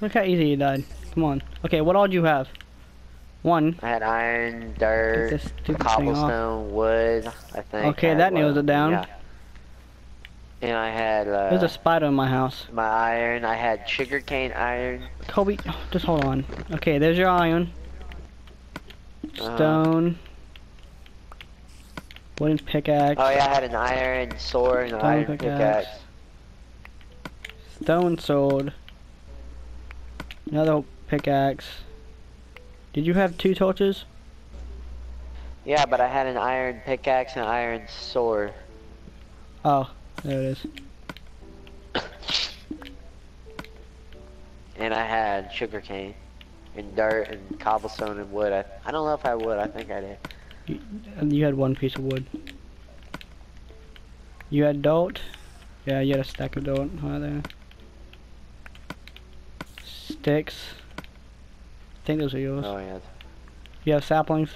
Look how easy you died. Come on. Okay, what all do you have? One. I had iron, dirt, this stupid thing off. cobblestone, wood, I think. Okay, I that nails it down. Yeah. And I had uh, There's a spider in my house. my iron. I had sugarcane iron. Kobe, oh, just hold on. Okay, there's your iron. Uh-huh. Stone. Wooden pickaxe. Oh yeah, I had an iron sword and an iron pickaxe. pickaxe. Stone sword. Another pickaxe. Did you have two torches? Yeah, but I had an iron pickaxe and an iron sword. Oh, there it is. And I had sugarcane and dirt and cobblestone and wood. I, I don't know if I had wood. I think I did. You, and you had one piece of wood. You had dirt? Yeah, you had a stack of dirt right there. Sticks. I think those are yours. Oh yeah. You have saplings?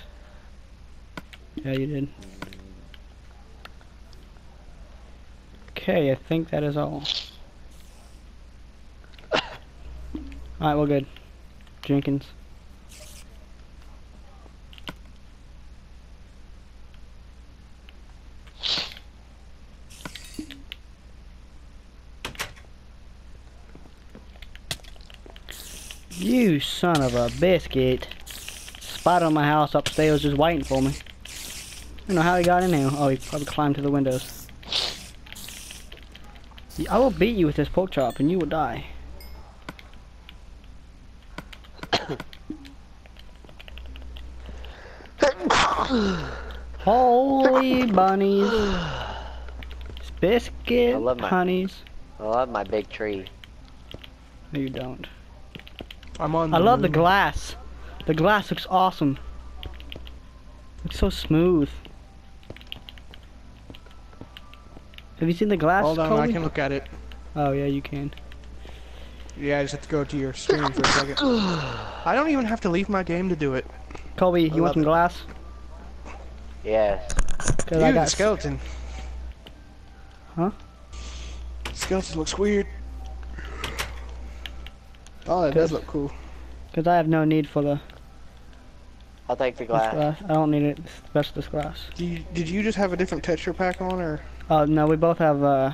Yeah, you did. Okay, I think that is all. Alright, we're good. Jenkins. You son of a biscuit. Spider on my house upstairs just waiting for me. I don't know how he got in here. Oh, he probably climbed to the windows. I will beat you with this pork chop and you will die. Holy bunnies. Biscuit I love my- honeys. I love my big tree. No, you don't. I'm on. I love the glass. The glass looks awesome. Looks so smooth. Have you seen the glass? Hold on, Kobe? I can look at it. Oh yeah, you can. Yeah, I just have to go to your screen for a second. I don't even have to leave my game to do it. Kobe, you want some it. glass? Yes. 'Cause I Dude, got skeleton. Huh? Skeleton looks weird. Oh, that does look cool. Because I have no need for the I'll take the glass. glass. I don't need it. It's the best of this glass. Do you, did you just have a different texture pack on, or? Oh no, we both have. uh...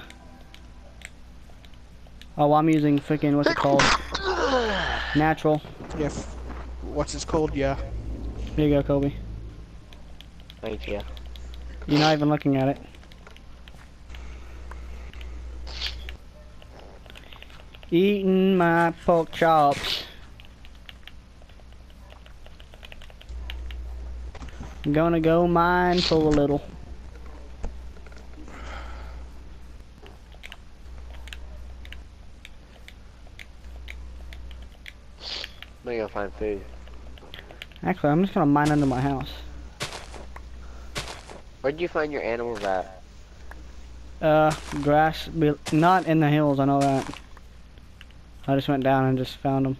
Oh, I'm using freaking what's it called? Natural. Yeah. f- What's it called? Yeah. Here you go, Kobe. Thank you. You're not even looking at it. Eating my pork chops. I'm gonna go mine for a little. I'm gonna go find food. Actually, I'm just gonna mine under my house. Where'd you find your animals at? Uh, grass, not in the hills, I know that. I just went down and just found them.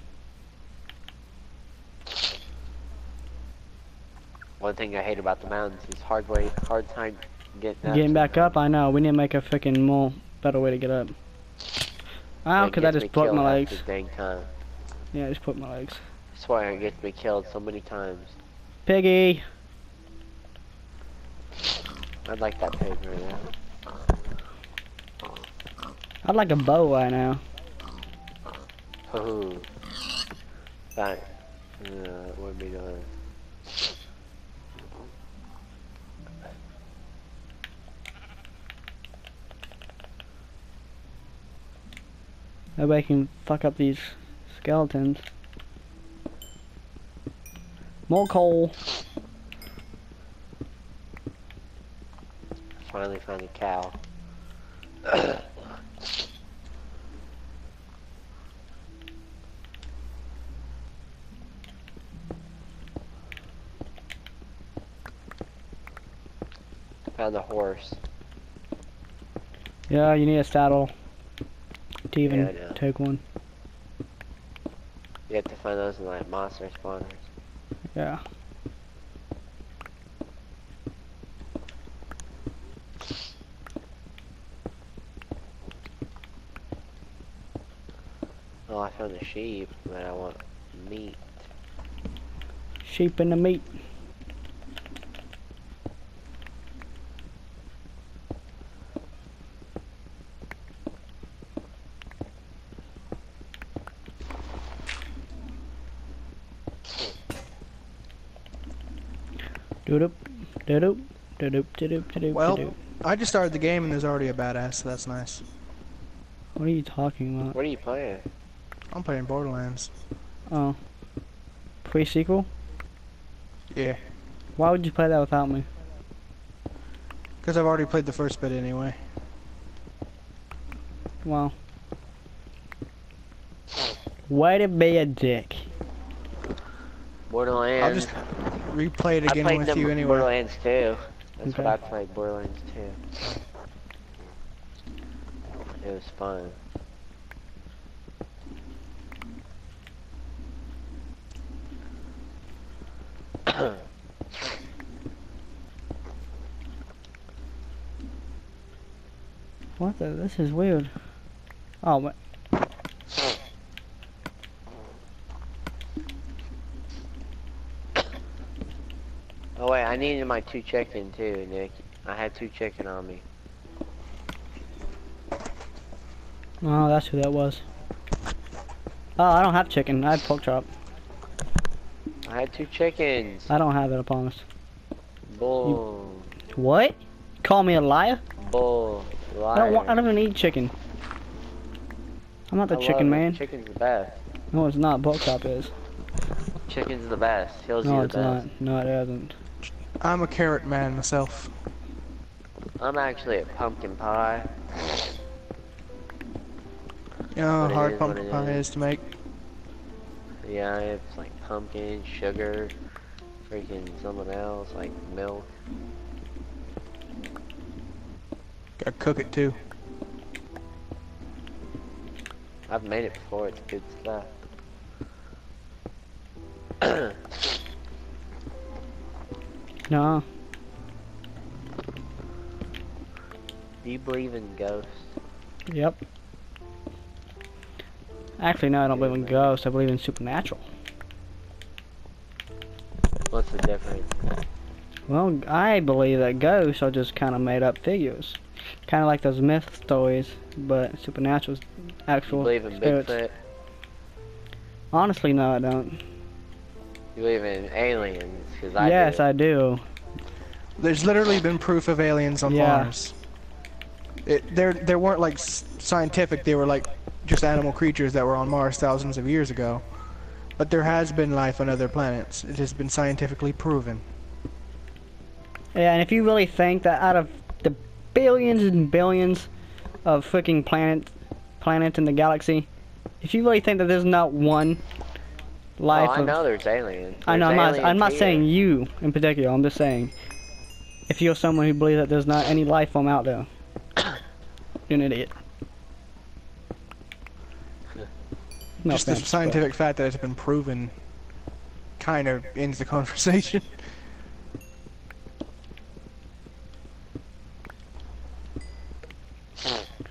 One thing I hate about the mountains is hard way, hard time getting up. Getting back up, I know. We need to make a freaking more better way to get up. Ow, It cause I just broke my legs. Dang time. Yeah, I just broke my legs. That's why I swear it gets me killed so many times. Piggy! I'd like that pig right now. I'd like a bow right now. Ooh. Fine. Uh, what are we doing? Nobody can fuck up these skeletons. More coal. Finally found a cow. Found a horse. Yeah, you need a saddle to even Yeah, take one. You have to find those in like monster spawners. Yeah. Oh, I found a sheep, but I want meat. Sheep and the meat. Doop doop doop doop doop Well- doop. I just started the game and there's already a badass, so that's nice. What are you talking about? What are you playing? I'm playing Borderlands. Oh. Pre-sequel? Yeah. Why would you play that without me? Because I've already played the first bit anyway. Well. Way to be a dick. Borderlands. Replay it I again with you anyway. Borderlands 2. That's Okay. what I played, Borderlands 2. It was fun. What the? This is weird. Oh, but Oh wait, I needed my two chicken too, Nick. I had two chicken on me. oh, that's who that was. Oh, I don't have chicken. I have pork chop. I had two chickens. I don't have it, I promise. Bull. What? Call me a liar? Bull. I don't want. I don't even eat chicken. I'm not the I chicken it. man. Chicken's the best. No, it's not. Pork chop is. Chicken's the best. Heals No, it's the best. not. No, it isn't. I'm a carrot man myself. I'm actually a pumpkin pie. You know how hard is, pumpkin pie is. is to make. Yeah, it's like pumpkin, sugar, freaking something else, like milk. Gotta cook it too. I've made it before, it's good stuff. No. Do you believe in ghosts? Yep. Actually, no, I don't believe in ghosts. I believe in supernatural. What's the difference? Well, I believe that ghosts are just kind of made up figures. Kind of like those myth stories, but supernatural's You actual believe in spirits. Bigfoot? Honestly, no, I don't. You believe in aliens? Cause I yes, do. I do. There's literally been proof of aliens on Yeah. Mars. It, there, there weren't like scientific. They were like just animal creatures that were on Mars thousands of years ago. But there has been life on other planets. It has been scientifically proven. Yeah, and if you really think that out of the billions and billions of freaking planets, planets in the galaxy, if you really think that there's not one Oh, life oh, I of know there's aliens. I know. I'm There's not. I'm not here. saying you in particular. I'm just saying, if you're someone who believes that there's not any life form out there, you're an idiot. No just the offense, but- scientific fact that it's been proven kind of ends the conversation.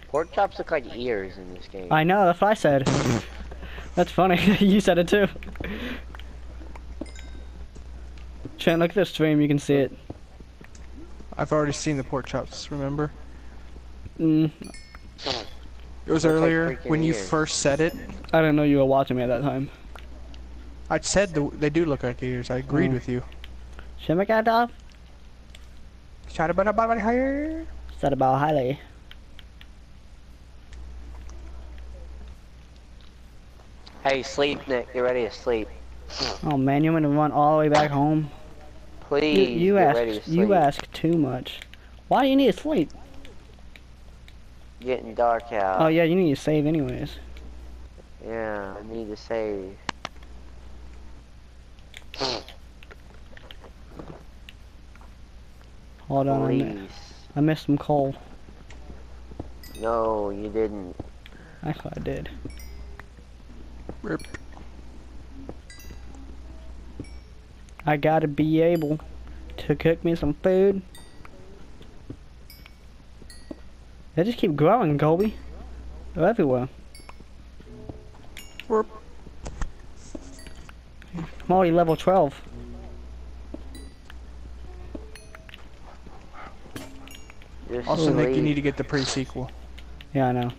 Pork chops look like ears in this game. I know. That's what I said. that's funny. you said it too. Trent, look at the stream. You can see it. I've already seen the pork chops. Remember? Mm, It was Looks like earlier freaking when you ears. first said it. I didn't know you were watching me at that time. I said the, they do look like ears. I agreed Oh. with you. Shimmigadov? Shout about about here. Said about highly. Hey, sleep, Nick. Get ready to sleep. Oh man, you want me to run all the way back home? Please, you to ask. You ask too much. Why do you need to sleep? Getting dark out. Oh yeah, you need to save anyways. Yeah, I need to save. Hold on, I, mi- I missed some coal. No, you didn't. Actually, I did. Rip. I gotta be able to cook me some food. They just keep growing, Kolby. They're everywhere. for I'm already level 12. Just Also, Nick, you need to get the pre-sequel Yeah, I know.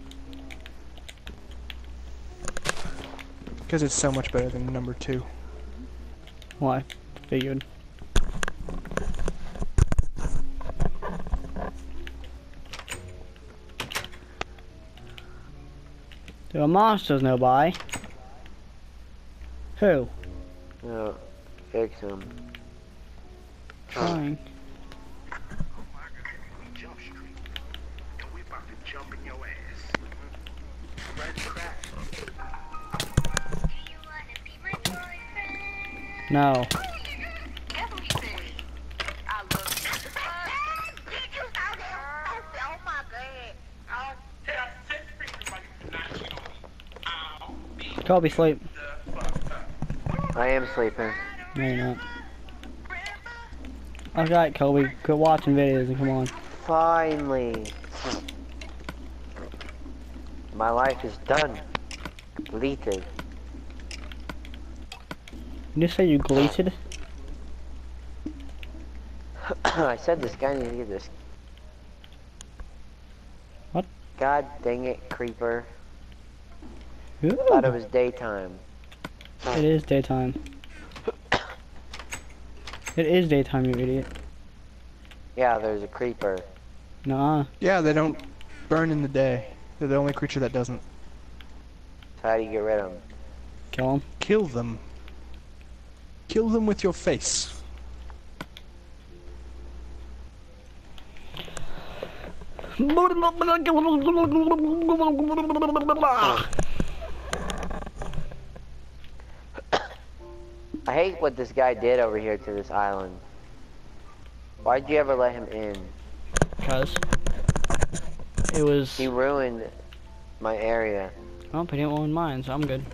Because it's so much better than number two. Why? I figured. There are monsters nearby. Who? No, fix him. Trying. No. Kobe, sleep. I am sleeping. No, you're not. Alright, Kobe, quit watching videos and come on. Finally. My life is done. Deleted. You say you gleated? I said this guy needs to get this. What? God dang it, creeper. Ooh, Thought it was daytime. it is daytime. It is daytime, you idiot. Yeah, there's a creeper. Nah. Yeah, they don't burn in the day. They're the only creature that doesn't. So how do you get rid of them? Kill them. Kill them. Kill them with your face. I hate what this guy did over here to this island. Why'd you ever let him in? Because it was. He ruined my area. Oh, he didn't ruin mine, so I'm good.